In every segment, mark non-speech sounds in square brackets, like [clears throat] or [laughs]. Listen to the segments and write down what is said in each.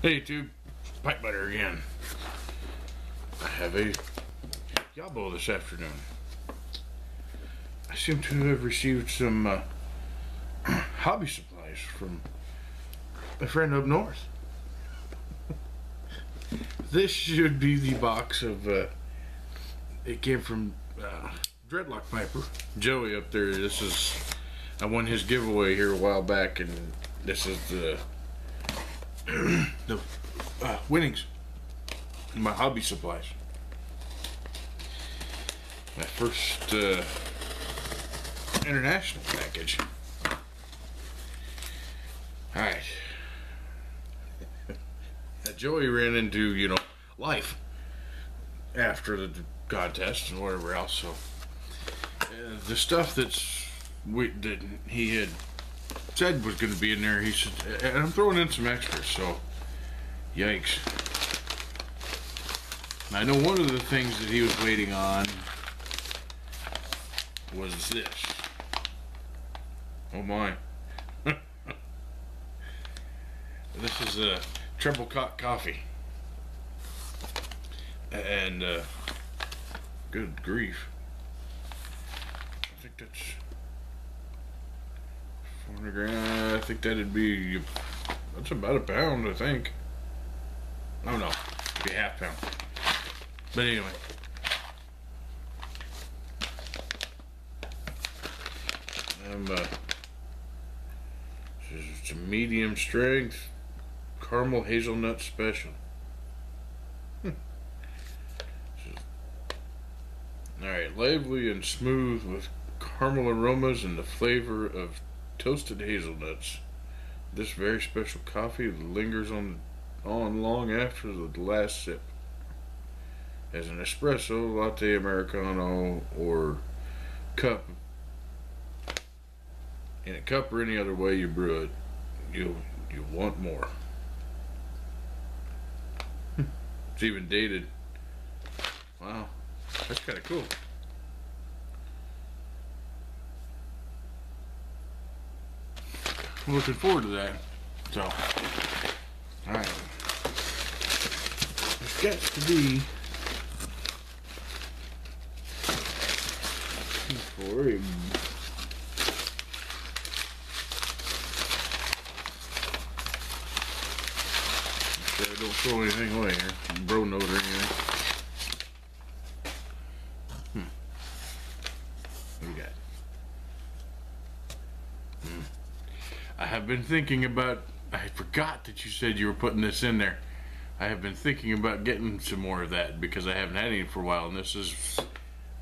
Hey, tube. Pipe butter again. I have a yabo this afternoon. I seem to have received some uh, [clears throat] hobby supplies from a friend up north. [laughs] this should be the box of. Uh, it came from uh, Dreadlock Piper, Joey up there. This is. I won his giveaway here a while back, and this is the the uh, winnings. My hobby supplies. My first uh, international package. All right. Uh, [laughs] Joey ran into you know life after the contest and whatever else. So uh, the stuff that's we that he had said was going to be in there, he said, and I'm throwing in some extras. So yikes. I know one of the things that he was waiting on was this. Oh my. [laughs] this is a triple coffee. And uh, good grief. I think that's 400 grams. I think that'd be that's about a pound, I think. Oh no, it'd be half pound. But anyway. I'm uh, a medium strength caramel hazelnut special. Hmm. Alright, lively and smooth with caramel aromas and the flavor of toasted hazelnuts. This very special coffee lingers on on long after the last sip. As an espresso, latte americano, or cup in a cup or any other way you brew it, you you want more. Hmm. it's even dated. Wow, that's kind of cool. I'm looking forward to that. So, all right. There's got to be for him. I don't throw anything away here. Bro note or anything. Hmm. What we got? Hmm. I have been thinking about. I forgot that you said you were putting this in there. I have been thinking about getting some more of that because I haven't had any for a while, and this is.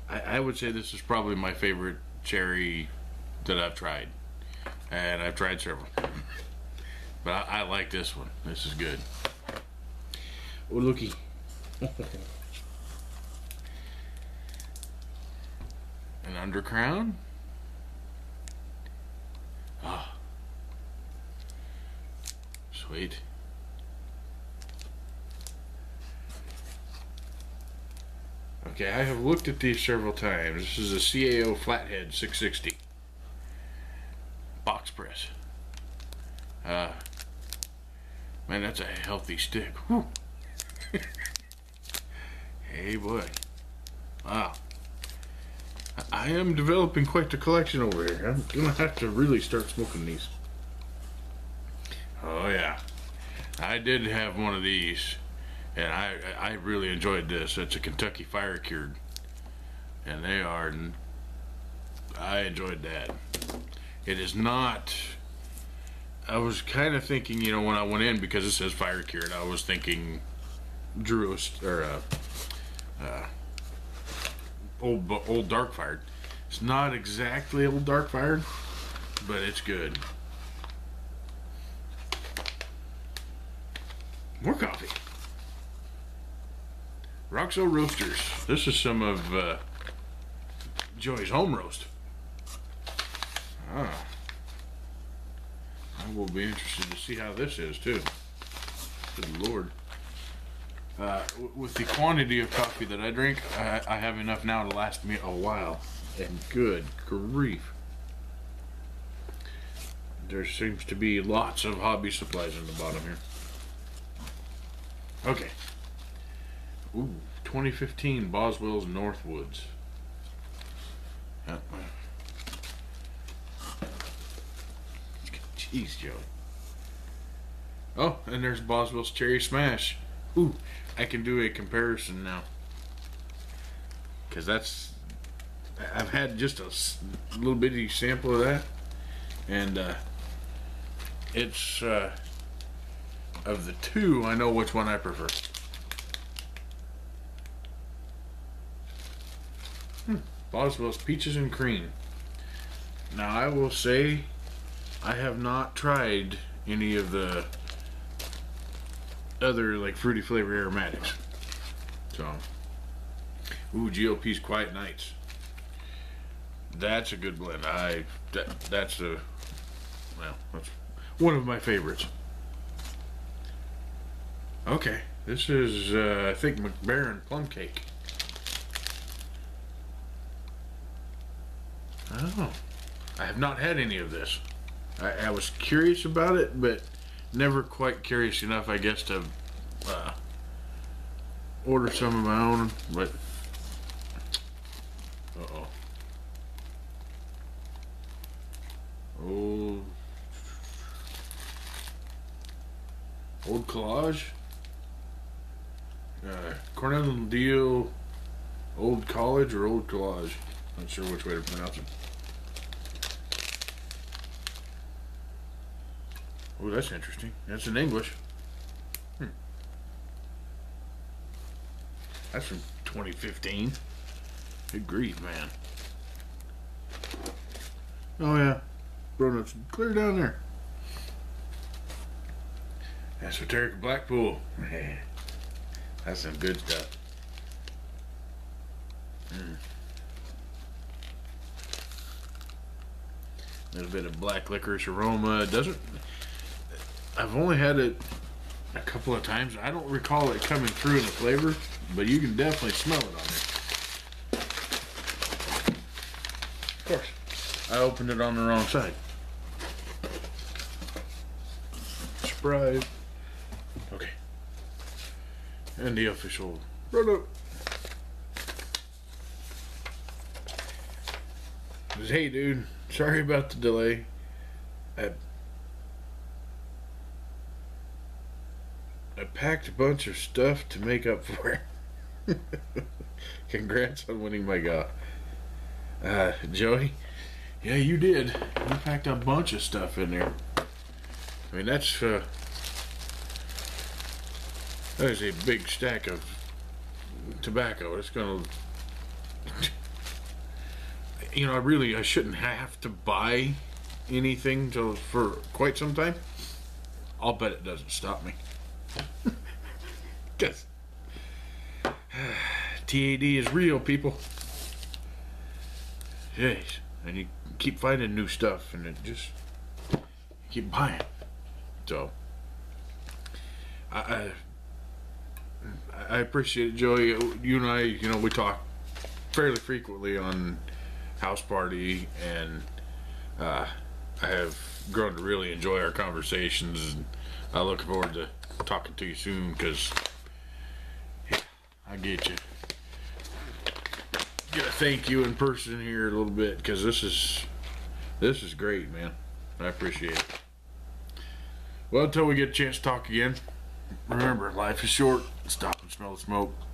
I, I would say this is probably my favorite cherry that I've tried, and I've tried several. But I, I like this one. This is good. Oh, looky. An undercrown? Ah. Sweet. Okay, I have looked at these several times. This is a CAO Flathead 660. Box press. Uh, man, that's a healthy stick. [laughs] Hey, boy. Wow. I am developing quite the collection over here. I'm gonna have to really start smoking these. Oh yeah, I did have one of these, and I I really enjoyed this. It's a Kentucky Fire Cured, and they are. I enjoyed that. It is not. I was kind of thinking, you know, when I went in because it says Fire Cured, I was thinking Drew or uh, uh, old old dark fired. It's not exactly old dark fired, but it's good. More coffee. Roxo Roasters. This is some of uh, Joey's home roast. Ah. I will be interested to see how this is too. Good lord. Uh, with the quantity of coffee that I drink, I, I have enough now to last me a while. And good grief. There seems to be lots of hobby supplies in the bottom here. Okay. Ooh, 2015 Boswell's Northwoods. Jeez, Joey. Oh, and there's Boswell's Cherry Smash. Ooh, I can do a comparison now. Because that's. I've had just a little bitty sample of that. And uh, it's. Uh, of the two, I know which one I prefer. Hmm. Boswell's Peaches and Cream. Now, I will say, I have not tried any of the other like fruity flavor aromatics. So, ooh, GLP's Quiet Nights. That's a good blend. I that, that's a well, that's one of my favorites. Okay, this is uh, I think Mac Baren plum cake. Oh, I have not had any of this. I, I was curious about it, but never quite curious enough, I guess, to uh, order some of my own. But uh oh, old old collage, uh, Cornell Diehl, old college or old collage. Not sure which way to pronounce it. Oh, that's interesting. That's in English. Hmm. That's from 2015. Good grief, man. Oh, yeah. Bro, it's clear down there. Esoterica Blackpool. [laughs] That's some good stuff. Mm. A little bit of black licorice aroma. It doesn't. I've only had it a couple of times. I don't recall it coming through in the flavor, but you can definitely smell it on there. Of course, I opened it on the wrong side. Surprise. And the official product. Says, hey, dude, sorry about the delay. I, I packed a bunch of stuff to make up for it. [laughs] Congrats on winning my golf. Uh, Joey, yeah, you did. You packed a bunch of stuff in there. I mean, that's, uh, that is a big stack of tobacco. It's gonna you know, I really I shouldn't have to buy anything till for quite some time. I'll bet it doesn't stop me. [laughs] Cause [sighs] TAD is real, people. Jeez, and you keep finding new stuff, and it just keep buying. So I. I I appreciate it, Joey. You and I, you know, we talk fairly frequently on house party, and uh, I have grown to really enjoy our conversations, and I look forward to talking to you soon. Because yeah, I get you. Gotta thank you in person here a little bit because this is this is great, man. I appreciate it. Well, until we get a chance to talk again, remember life is short. Smell the smoke.